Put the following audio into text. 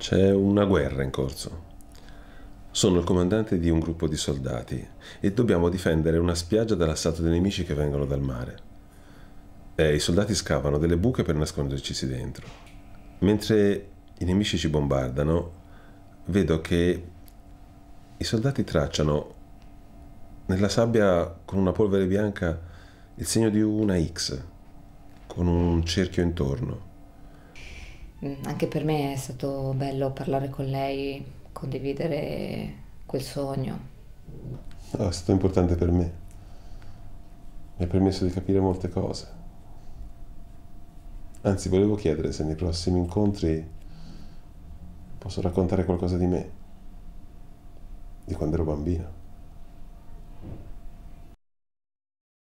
C'è una guerra in corso. Sono il comandante di un gruppo di soldati e dobbiamo difendere una spiaggia dall'assalto dei nemici che vengono dal mare. E i soldati scavano delle buche per nasconderci dentro. Mentre i nemici ci bombardano, vedo che i soldati tracciano nella sabbia con una polvere bianca il segno di una X con un cerchio intorno. Mm, anche per me è stato bello parlare con lei, condividere quel sogno. No, è stato importante per me. Mi ha permesso di capire molte cose. Anzi, volevo chiedere se nei prossimi incontri posso raccontare qualcosa di me, di quando ero bambino.